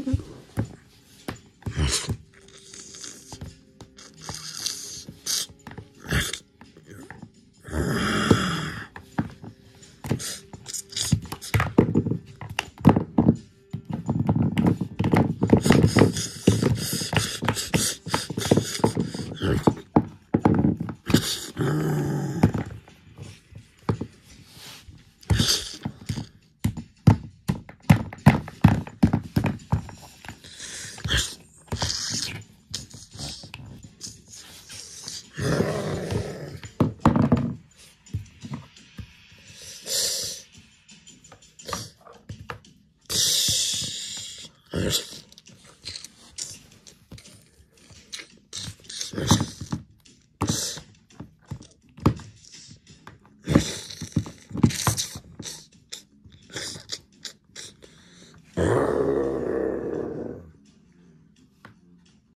Mm-hmm. Yes.